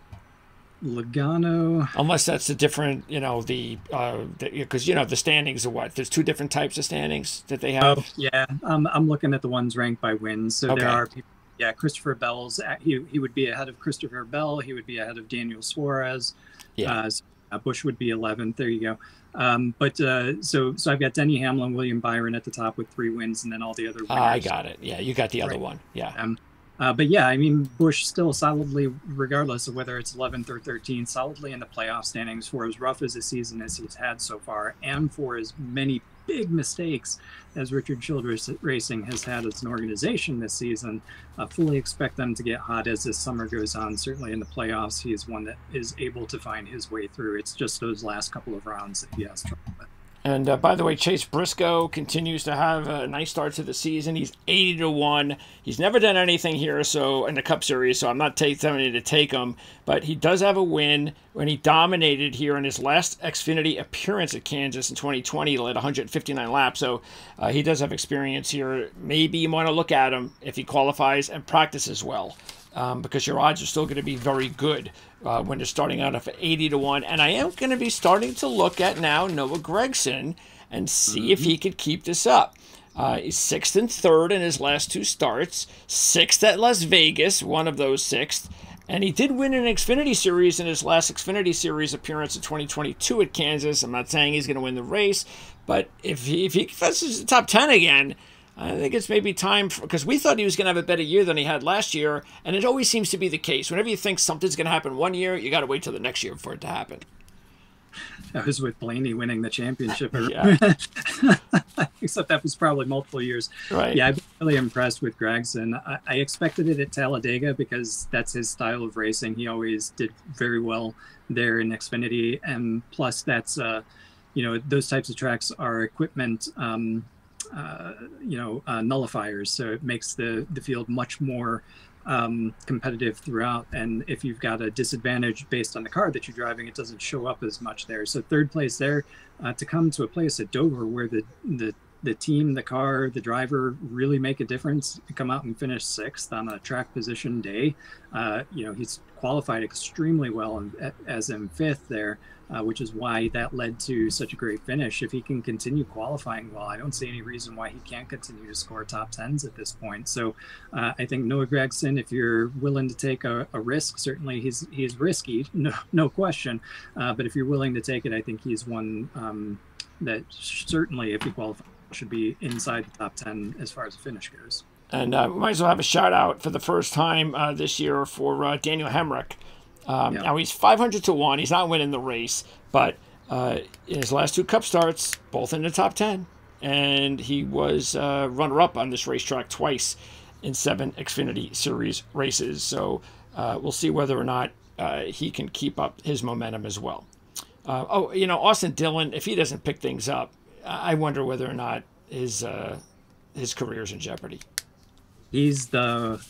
B: Logano.
A: Unless that's a different, you know, the uh because uh, you know the standings are what? There's two different types of standings that they have. Oh,
B: yeah, um, I'm looking at the ones ranked by wins. So okay. there are people. Yeah, Christopher Bell's he he would be ahead of Christopher Bell. He would be ahead of Daniel Suarez. Yeah. Uh, uh Busch would be 11th. There you go. Um, but uh, so so I've got Denny Hamlin, William Byron at the top with three wins, and then all the other. Winners.
A: I got it. Yeah, you got the other right. one. Yeah. Um,
B: uh, but yeah, I mean, Busch still solidly, regardless of whether it's 11th or 13th, solidly in the playoff standings for as rough as a season as he's had so far, and for as many big mistakes as Richard Childress Racing has had as an organization this season. Uh, fully expect them to get hot as this summer goes on. Certainly in the playoffs, he is one that is able to find his way through. It's just those last couple of rounds that he has trouble with.
A: And uh, by the way, Chase Briscoe continues to have a nice start to the season. He's 80 to 1. He's never done anything here so in the Cup Series, so I'm not telling you to take him. But he does have a win when he dominated here in his last Xfinity appearance at Kansas in 2020. He led 159 laps, so uh, he does have experience here. Maybe you want to look at him if he qualifies and practices well. Um, because your odds are still going to be very good uh, when you're starting out at 80 to 1. And I am going to be starting to look at now Noah Gragson and see mm-hmm. if he could keep this up. Uh, he's sixth and third in his last two starts, sixth at Las Vegas, one of those sixth. And he did win an Xfinity Series in his last Xfinity Series appearance in 2022 at Kansas. I'm not saying he's going to win the race, but if he, if he finishes the top 10 again, I think it's maybe time because we thought he was going to have a better year than he had last year, and it always seems to be the case. Whenever you think something's going to happen one year, you got to wait till the next year for it to happen.
B: That was with Blaney winning the championship. (laughs) (laughs) Except that was probably multiple years.
A: Right.
B: Yeah, I've been really impressed with Gragson. I, I expected it at Talladega because that's his style of racing. He always did very well there in Xfinity, and plus that's uh, you know those types of tracks are equipment um, uh, you know uh, nullifiers so it makes the the field much more um, competitive throughout and if you've got a disadvantage based on the car that you're driving it doesn't show up as much there so third place there uh, to come to a place at dover where the the the team, the car, the driver really make a difference. Come out and finish sixth on a track position day. Uh, you know, he's qualified extremely well as in fifth there uh, which is why that led to such a great finish. If he can continue qualifying well, I don't see any reason why he can't continue to score top tens at this point. So uh, I think Noah Gragson, if you're willing to take a, a risk, certainly he's he's risky, (laughs) no, no question. Uh, but if you're willing to take it, I think he's one um, that certainly, if he qualifies, should be inside the top 10 as far as the finish goes.
A: And uh, we might as well have a shout out for the first time uh, this year for uh, Daniel Hemric. Um, yeah. Now he's 500 to 1. He's not winning the race, but uh, in his last two cup starts, both in the top 10. And he was uh, runner up on this racetrack twice in seven Xfinity Series races. So uh, we'll see whether or not uh, he can keep up his momentum as well. Uh, oh, you know, Austin Dillon, if he doesn't pick things up, I wonder whether or not his uh, his career is in jeopardy.
B: He's the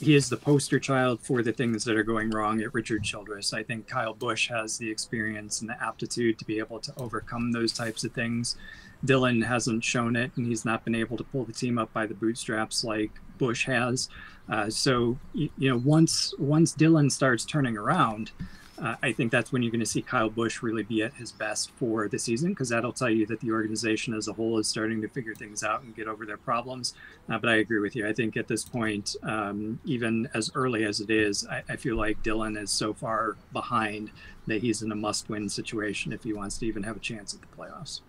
B: he is the poster child for the things that are going wrong at Richard Childress. I think Kyle Busch has the experience and the aptitude to be able to overcome those types of things. Dillon hasn't shown it, and he's not been able to pull the team up by the bootstraps like Busch has. Uh, so, you, you know, once once Dillon starts turning around, uh, I think that's when you're going to see Kyle Busch really be at his best for the season because that'll tell you that the organization as a whole is starting to figure things out and get over their problems. Uh, but I agree with you. I think at this point, um, even as early as it is, I, I, feel like Dillon is so far behind that he's in a must win situation if he wants to even have a chance at the playoffs.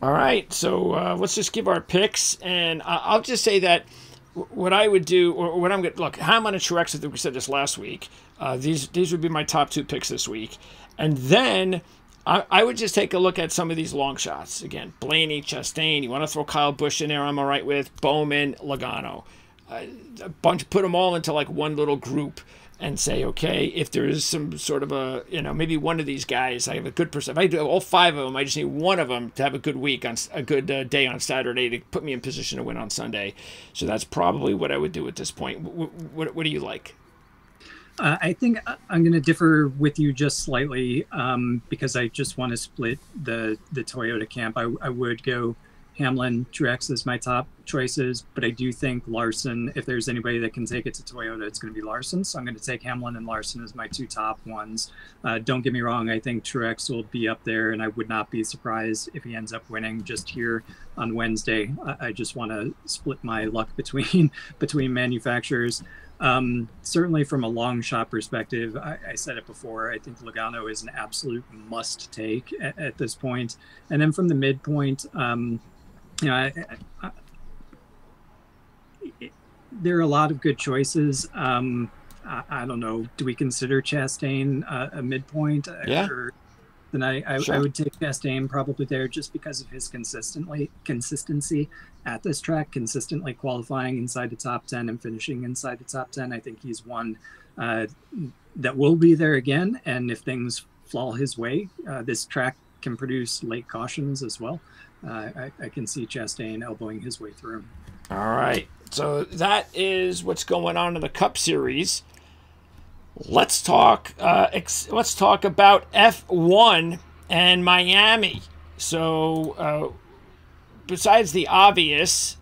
A: All right. So uh, let's just give our picks. And I'll just say that what I would do, or what I'm going to look, Hamlin and Truex, we said this last week. Uh, these these would be my top two picks this week, and then I, I, would just take a look at some of these long shots again. Blaney, Chastain. You want to throw Kyle Busch in there? I'm all right with Bowman, Logano. Uh, a bunch, put them all into like one little group and say, okay, if there is some sort of a, you know, maybe one of these guys, I have a good percent. If I do all five of them, I just need one of them to have a good week on a good uh, day on Saturday to put me in position to win on Sunday. So that's probably what I would do at this point. What, what, what do you like?
B: Uh, I think I'm going to differ with you just slightly um, because I just want to split the the Toyota camp. I, I would go Hamlin, Truex is my top choices, but I do think Larson, if there's anybody that can take it to Toyota, it's going to be Larson. So I'm going to take Hamlin and Larson as my two top ones. Uh, don't get me wrong, I think Truex will be up there, and I would not be surprised if he ends up winning just here on Wednesday. I, I just want to split my luck (laughs) between between manufacturers. Um, certainly, from a long shot perspective, I, I, said it before. I think Logano is an absolute must take at, at this point. And then from the midpoint, um, you know, I, I, it, there are a lot of good choices. Um, I, don't know. Do we consider Chastain uh, a midpoint?
A: Yeah.
B: Or, then I, I, sure. I, would take Chastain probably there just because of his consistently consistency at this track, consistently qualifying inside the top ten and finishing inside the top ten. I think he's one uh, that will be there again. And if things fall his way, uh, this track can produce late cautions as well I, I, can see Chastain elbowing his way through.
A: All right. So that is what's going on in the Cup Series. Let's talk. Uh, ex- let's talk about F1 and Miami. So, uh, besides the obvious,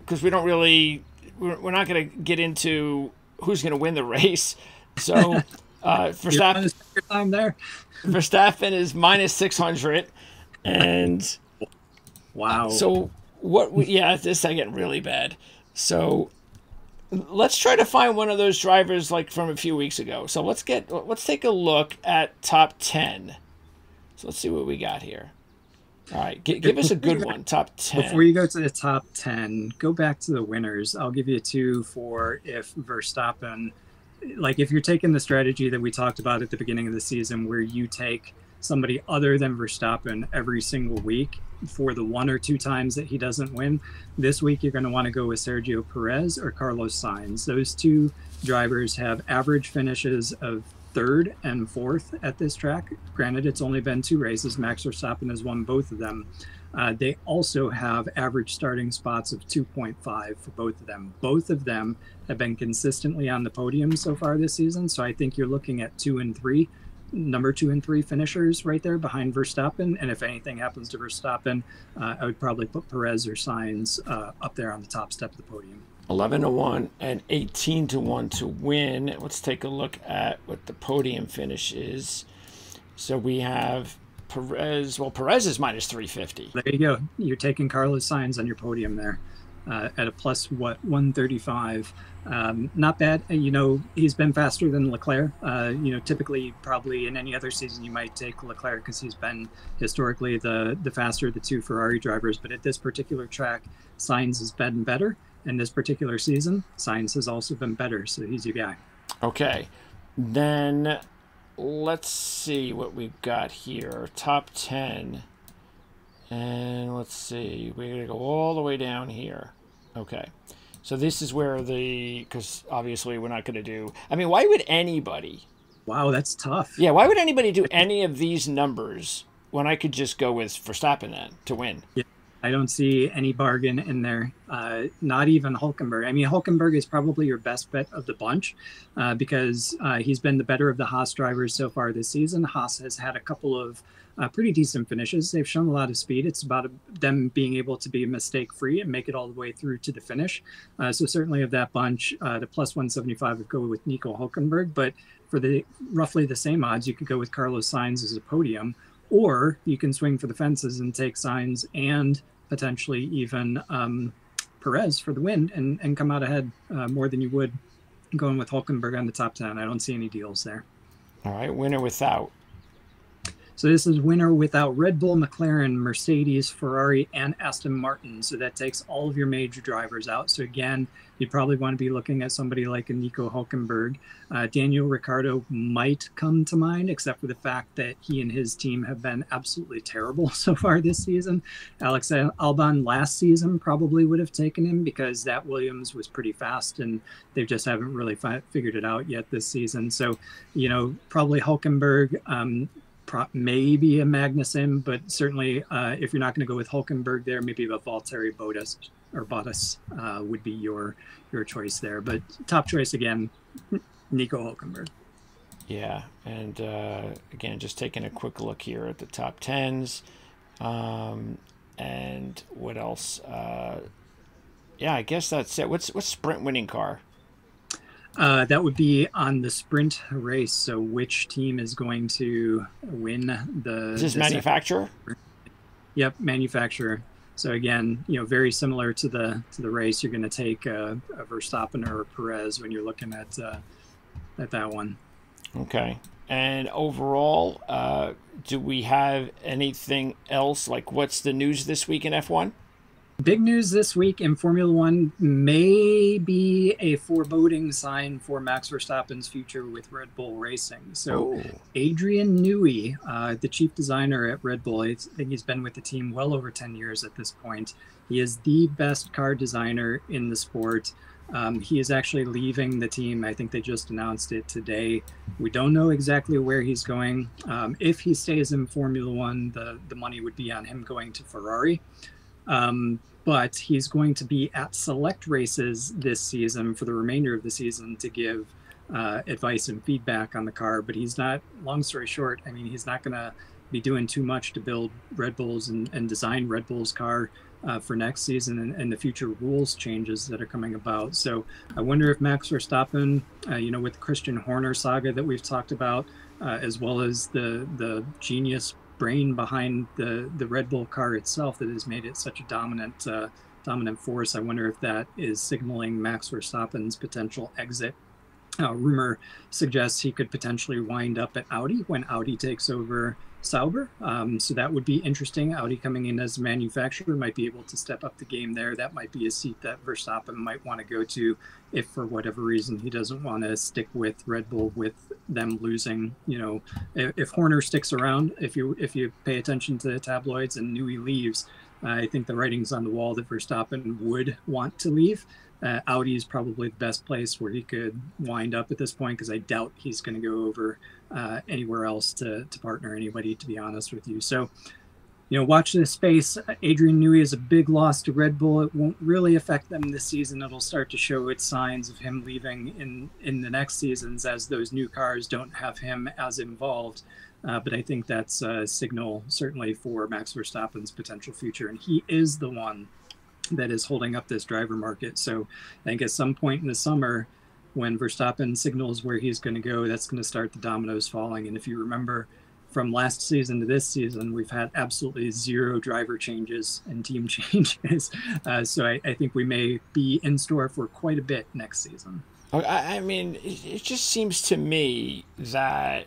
A: because we don't really, we're, we're not going to get into who's going to win the (laughs) race. So uh, Verstappen,
B: time there.
A: Verstappen is minus 600. And
B: wow.
A: So what we, yeah, this I get really bad. So let's try to find one of those drivers like from a few weeks ago. So let's get let's take a look at top 10. So let's see what we got here. All right, G- give us a good one, top 10.
B: Before you go to the top 10, go back to the winners. I'll give you two for if Verstappen, like if you're taking the strategy that we talked about at the beginning of the season, where you take somebody other than Verstappen every single week for the one or two times that he doesn't win. This week, you're going to want to go with Sergio Perez or Carlos Sainz. Those two drivers have average finishes of third and fourth at this track. Granted, it's only been two races. Max Verstappen has won both of them. Uh, they also have average starting spots of 2.5 for both of them. Both of them have been consistently on the podium so far this season. So I think you're looking at two and three, number two and three finishers right there behind Verstappen. And if anything happens to Verstappen, uh, I would probably put Perez or Sainz uh, up there on the top step of the podium.
A: 11 to 1 and 18 to 1 to win. Let's take a look at what the podium finish is. So we have Perez. Well, Perez is minus 350.
B: There you go. You're taking Carlos Sainz on your podium there uh, at a plus what 135. Um, not bad. You know, he's been faster than Leclerc. Uh, you know, typically, probably in any other season, you might take Leclerc because he's been historically the the faster of the two Ferrari drivers. But at this particular track, Sainz has been better in this particular season, Sainz has also been better, so he's your guy.
A: Okay. Then let's see what we've got here. Top 10. And let's see. We're going to go all the way down here. Okay. So this is where the, because obviously we're not going to do, I mean, why would anybody?
B: Wow, that's tough.
A: Yeah, why would anybody do any of these numbers when I could just go with Verstappen then to win?
B: Yeah. I don't see any bargain in there. Uh, not even Hulkenberg. I mean, Hulkenberg is probably your best bet of the bunch uh, because uh, he's been the better of the Haas drivers so far this season. Haas has had a couple of uh, pretty decent finishes. They've shown a lot of speed. It's about them being able to be mistake free and make it all the way through to the finish. Uh, so certainly of that bunch, uh, the plus 175 would go with Nico Hulkenberg. But for the roughly the same odds, you could go with Carlos Sainz as a podium, or you can swing for the fences and take Sainz and potentially even um, Perez for the win and, and come out ahead uh, more than you would going with Hulkenberg on the top 10. I don't see any deals there.
A: All right, winner without.
B: So this is winner without Red Bull, McLaren, Mercedes, Ferrari, and Aston Martin. So that takes all of your major drivers out. So again, you'd probably want to be looking at somebody like Nico Hulkenberg. Uh, Daniel Ricciardo might come to mind, except for the fact that he and his team have been absolutely terrible (laughs) so far this season. Alex Albon last season probably would have taken him because that Williams was pretty fast, and they just haven't really fi- figured it out yet this season. So, you know, probably Hulkenberg. Um, maybe a Magnussen, but certainly uh, if you're not going to go with Hulkenberg there, maybe a Valtteri Bottas or Bottas uh, would be your your choice there. But top choice again, Nico Hulkenberg.
A: Yeah, and uh, again, just taking a quick look here at the top tens, um, and what else? Uh, yeah, I guess that's it. What's what's sprint winning car?
B: Uh, that would be on the sprint race. So, which team is going to win the?
A: Is this manufacturer?
B: Yep, manufacturer. So again, you know, very similar to the to the race. You're going to take a, a Verstappen or a Perez when you're looking at uh, at that one.
A: Okay. And overall, uh, do we have anything else? Like, what's the news this week in F1?
B: Big news this week in Formula One may be a foreboding sign for Max Verstappen's future with Red Bull Racing. So, oh. Adrian Newey, uh, the chief designer at Red Bull, I think he's been with the team well over 10 years at this point. He is the best car designer in the sport. Um, he is actually leaving the team. I think they just announced it today. We don't know exactly where he's going. Um, if he stays in Formula One, the, the money would be on him going to Ferrari. Um, but he's going to be at select races this season for the remainder of the season to give uh, advice and feedback on the car. But he's not, long story short, I mean, he's not going to be doing too much to build Red Bulls and, and design Red Bull's car uh, for next season and, and, the future rules changes that are coming about. So I wonder if Max Verstappen, uh, you know, with the Christian Horner saga that we've talked about, uh, as well as the the genius brain behind the the Red Bull car itself that has made it such a dominant uh, dominant force. I wonder if that is signaling Max Verstappen's potential exit. Uh, rumor suggests he could potentially wind up at Audi when Audi takes over Sauber. Um, so that would be interesting. Audi coming in as a manufacturer might be able to step up the game there. That might be a seat that Verstappen might want to go to if for whatever reason he doesn't want to stick with Red Bull with them losing. You know, if, Horner sticks around, if you if you pay attention to the tabloids and Newey leaves, I think the writing's on the wall that Verstappen would want to leave uh, Audi is probably the best place where he could wind up at this point because I doubt he's going to go over uh, anywhere else to, to partner anybody, to be honest with you. So, you know, watch this space. Adrian Newey is a big loss to Red Bull. It won't really affect them this season. It'll start to show its signs of him leaving in in the next seasons as those new cars don't have him as involved. Uh, but I think that's a signal certainly for Max Verstappen's potential future, and he is the one that is holding up this driver market. So I think at some point in the summer, when Verstappen signals where he's going to go, that's going to start the dominoes falling. And if you remember from last season to this season, we've had absolutely zero driver changes and team (laughs) changes. Uh, so I, I, think we may be in store for quite a bit next season.
A: I, I mean, it just seems to me that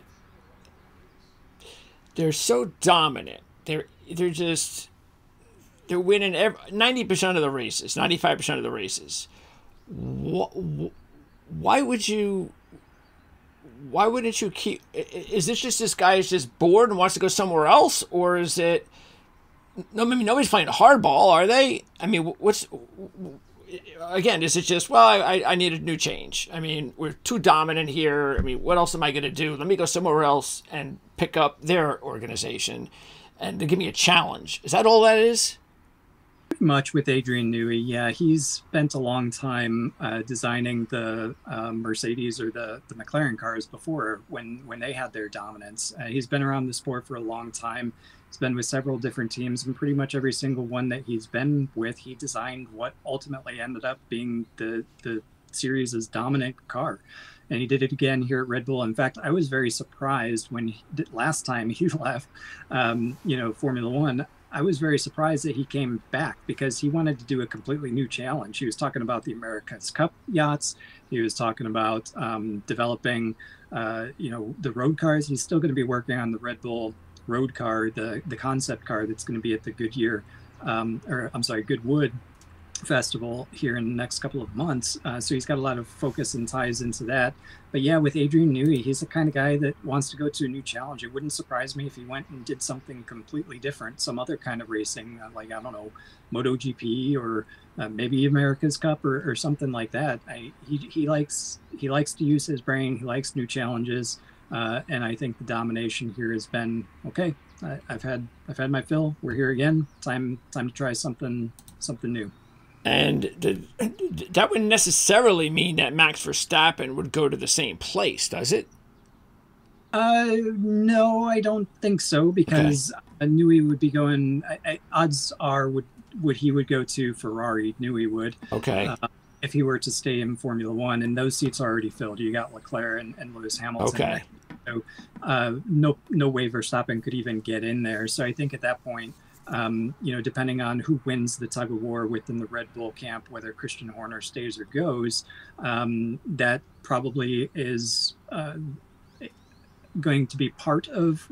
A: they're so dominant. They're they're just they're winning ninety percent of the races, ninety five percent of the races. Why would you? Why wouldn't you keep? Is this just this guy is just bored and wants to go somewhere else, or is it? No, I mean nobody's playing hardball, are they? I mean, what's? Again, is it just well? I I need a new change. I mean, we're too dominant here. I mean, what else am I going to do? Let me go somewhere else and pick up their organization, and give me a challenge. Is that all that is?
B: Much with Adrian Newey. Yeah, he's spent a long time uh, designing the uh, Mercedes or the, the McLaren cars before when when they had their dominance. Uh, he's been around the sport for a long time. He's been with several different teams, and pretty much every single one that he's been with, he designed what ultimately ended up being the the series' dominant car and he did it again here at Red Bull. In fact, I was very surprised when he did, last time he (laughs) left, um, you know, Formula One. I was very surprised that he came back because he wanted to do a completely new challenge. He was talking about the America's Cup yachts. He was talking about um, developing, uh, you know, the road cars. He's still going to be working on the Red Bull road car, the the concept car that's going to be at the Goodyear, um, or I'm sorry, Goodwood festival here in the next couple of months. Uh, so he's got a lot of focus and ties into that. But yeah, with Adrian Newey, he's the kind of guy that wants to go to a new challenge. It wouldn't surprise me if he went and did something completely different, some other kind of racing, uh, like I don't know, MotoGP or uh, maybe America's Cup or, or something like that. I, he, he likes he likes to use his brain. He likes new challenges, uh, and I think the domination here has been okay. I, I've had I've had my fill. We're here again. Time time to try something something new.
A: And the, that wouldn't necessarily mean that Max Verstappen would go to the same place, does it?
B: Uh, no, I don't think so because okay. Newey would be going. I, I, odds are would would he would go to Ferrari. Newey would.
A: Okay. Uh,
B: if he were to stay in Formula One, and those seats are already filled. You got Leclerc and, and Lewis Hamilton.
A: Okay.
B: So, uh, no no way Verstappen could even get in there. So I think at that point um, you know, depending on who wins the tug of war within the Red Bull camp, whether Christian Horner stays or goes, um, that probably is uh, going to be part of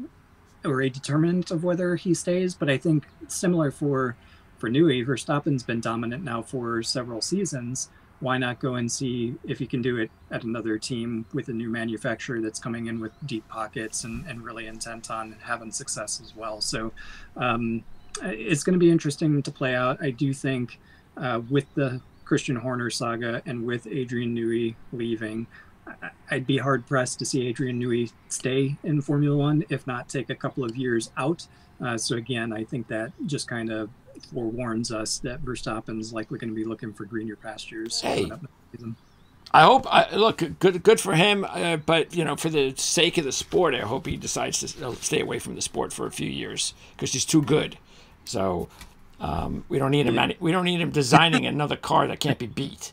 B: or a determinant of whether he stays. But I think similar for for Newey, Verstappen's been dominant now for several seasons. Why not go and see if he can do it at another team with a new manufacturer that's coming in with deep pockets and, and really intent on having success as well? So, um, it's going to be interesting to play out. I do think uh, with the Christian Horner saga and with Adrian Newey leaving, I'd be hard pressed to see Adrian Newey stay in Formula One, if not take a couple of years out. Uh, so again, I think that just kind of forewarns us that Verstappen's likely going to be looking for greener pastures.
A: Hey, I hope. I, look, good, good for him. Uh, but you know, for the sake of the sport, I hope he decides to stay away from the sport for a few years because he's too good. So um, we don't need him. Any, we don't need him designing (laughs) another car that can't be beat.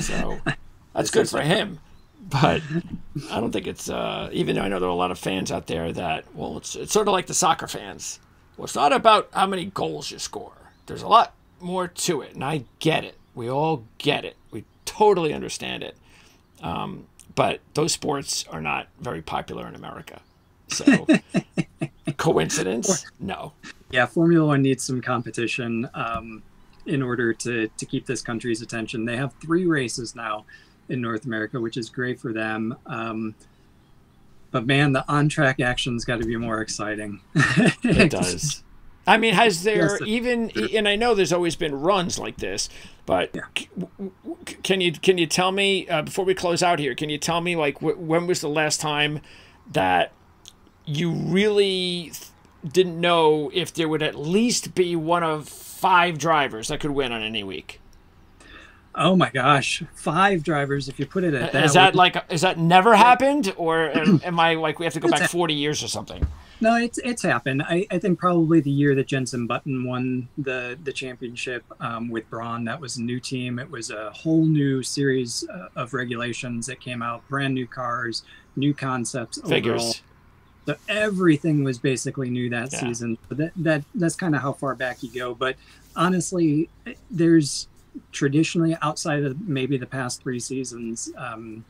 A: So (laughs) that's good for him. But (laughs) I don't think it's. Uh, even though I know there are a lot of fans out there that, well, it's it's sort of like the soccer fans. Well, it's not about how many goals you score. There's a lot more to it, and I get it. We all get it. We totally understand it. Um, but those sports are not very popular in America. So, coincidence? No.
B: Yeah, Formula One needs some competition um, in order to, to keep this country's attention. They have three races now in North America, which is great for them. Um, but man, the on track action's got to be more exciting. (laughs)
A: it does. I mean, has there yes, even? And I know there's always been runs like this, but yeah. can you can you tell me uh, before we close out here? Can you tell me like when was the last time that you really didn't know if there would at least be one of five drivers that could win on any week?
B: Oh my gosh, five drivers! If you put it at
A: that, is that like is that never happened, or (clears throat) am, I like we have to go back forty years or something?
B: No, it's it's happened. I, I think probably the year that Jenson Button won the the championship um, with Brawn, that was a new team. It was a whole new series uh, of regulations that came out, brand new cars, new concepts.
A: Figures. Overall.
B: So everything was basically new that yeah. season. But that that that's kind of how far back you go. But honestly, there's traditionally outside of maybe the past three seasons. Um,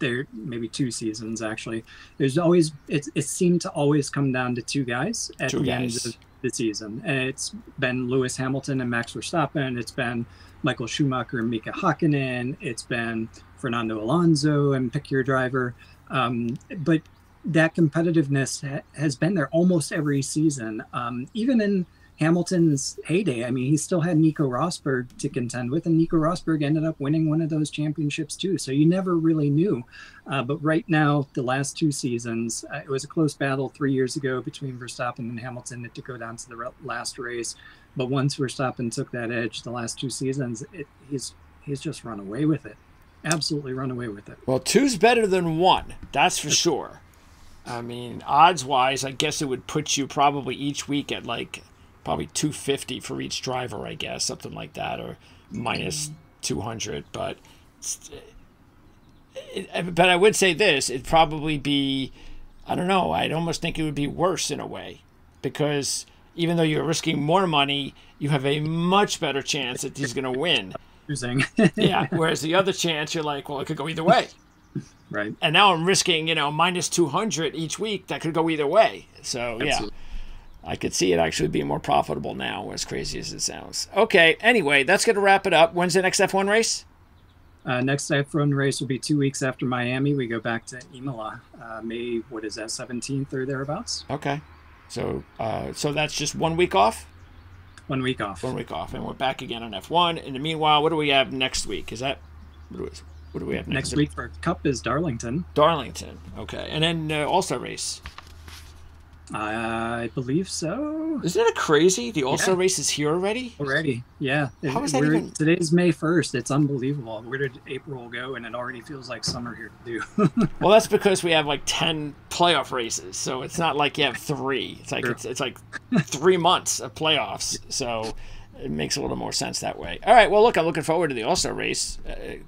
B: there maybe two seasons actually. There's always it, it seemed to always come down to two guys at two the guys. end of the season. And it's been Lewis Hamilton and Max Verstappen. It's been Michael Schumacher and Mika Hakkinen. It's been Fernando Alonso and pick your driver. Um, but that competitiveness ha- has been there almost every season. Um, even in Hamilton's heyday. I mean, he still had Nico Rosberg to contend with, and Nico Rosberg ended up winning one of those championships too. So you never really knew. Uh, but right now, the last two seasons, uh, it was a close battle three years ago between Verstappen and Hamilton to go down to the last race. But once Verstappen took that edge, the last two seasons, it, he's he's just run away with it. Absolutely run away with it.
A: Well, two's better than one. That's for sure. I mean, odds wise, I guess it would put you probably each week at like probably 250 for each driver, I guess, something like that, or minus mm. 200. But it, but I would say this: it'd probably be, I don't know. I'd almost think it would be worse in a way, because even though you're risking more money, you have a much better chance that he's going to win. (laughs) (laughs) Yeah. Whereas the other chance, you're like, well, it could go either way.
B: Right.
A: And now I'm risking, you know, minus 200 each week. That could go either way. So, Absolutely. yeah. I could see it actually being more profitable now, as crazy as it sounds. Okay, anyway, that's going to wrap it up. When's the next F1 race?
B: Uh, next F1 race will be two weeks after Miami. We go back to Imola, uh, May, what is that, 17th or thereabouts?
A: Okay. So, uh, so that's just one week off?
B: One week off.
A: One week off. And we're back again on F1. In the meanwhile, what do we have next week? Is that, what do we, what do we have
B: next? Next week for Cup is Darlington.
A: Darlington. Okay. And then uh, All Star race.
B: I believe so.
A: Isn't it crazy? The All Star yeah. race is here already.
B: Already, yeah.
A: How is that even?
B: Today's May first. It's unbelievable. Where did April go? And it already feels like summer here to
A: do. (laughs) well, that's because we have like ten playoff races, so it's not like you have three. It's like it's, it's like three months of playoffs. So it makes a little more sense that way. All right. Well, look, I'm looking forward to the All Star race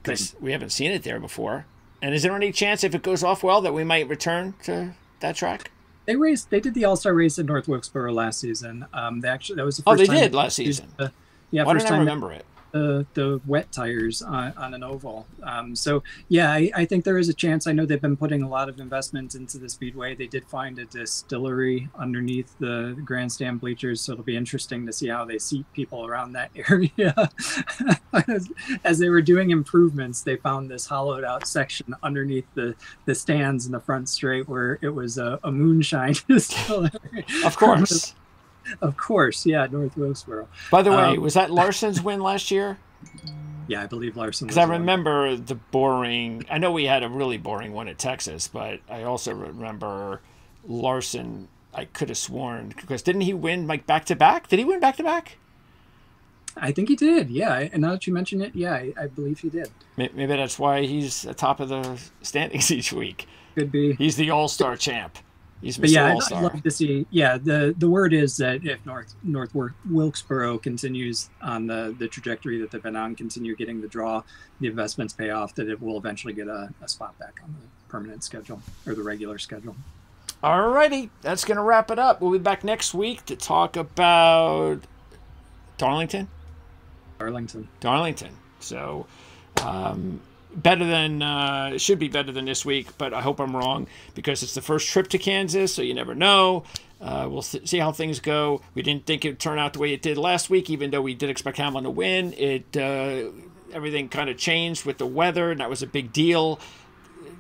A: because uh, we haven't seen it there before. And is there any chance, if it goes off well, that we might return to that track?
B: they raced. They did the All Star race in North Wilkesboro last season. Um, they actually that was the
A: first. Oh, they did last season. Uh,
B: yeah,
A: Why first time I remember it
B: the the wet tires on, on an oval. Um, so yeah, I, I, think there is a chance. I know they've been putting a lot of investment into the speedway. They did find a distillery underneath the grandstand bleachers, so it'll be interesting to see how they seat people around that (laughs) area. as, as, they were doing improvements, they found this hollowed out section underneath the the stands in the front straight where it was a, a moonshine (laughs) distillery.
A: Of course. (laughs) (laughs)
B: of course, yeah, North Wilkesboro.
A: By the way, um, was that Larson's win last year? (laughs)
B: Yeah, I believe Larson.
A: Because I remember one. the boring. I know we had a really boring one at Texas, but I also remember Larson. I could have sworn because didn't he win like back to back? Did he win back to back?
B: I think he did. Yeah, and now that you mention it, yeah, I, I, believe he did.
A: Maybe that's why he's atop of the standings (laughs) each week.
B: Could be.
A: He's the All Star champ.
B: But yeah, All-Star. I'd love to see. Yeah, the the word is that if North North Wilkesboro continues on the the trajectory that they've been on, continue getting the draw, the investments pay off, that it will eventually get a, a spot back on the permanent schedule or the regular schedule.
A: Alrighty, that's gonna wrap it up. We'll be back next week to talk about Darlington.
B: Darlington.
A: Darlington. So. Um, better than uh, should be better than this week, but I hope I'm wrong because it's the first trip to Kansas, so you never know. Uh, we'll see how things go. We didn't think it would turn out the way it did last week, even though we did expect Hamlin to win. It uh, everything kind of changed with the weather, and that was a big deal.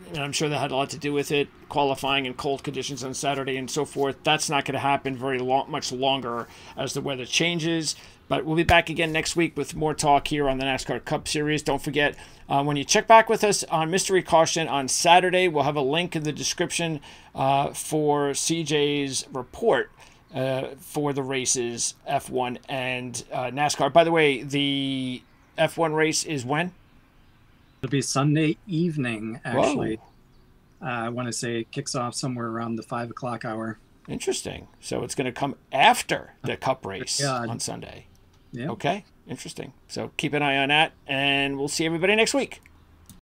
A: And I'm sure that had a lot to do with it, qualifying in cold conditions on Saturday and so forth. That's not going to happen very long, much longer as the weather changes. But we'll be back again next week with more talk here on the NASCAR Cup Series. Don't forget, uh, when you check back with us on Mystery Caution on Saturday, we'll have a link in the description uh, for CJ's report uh, for the races, F1 and uh, NASCAR. By the way, the F1 race is when?
B: It'll be Sunday evening, actually. Uh, I want to say it kicks off somewhere around the five o'clock hour.
A: Interesting. So it's going to come after the Cup race on Sunday. Yeah. Okay. Interesting. So keep an eye on that, and we'll see everybody next week.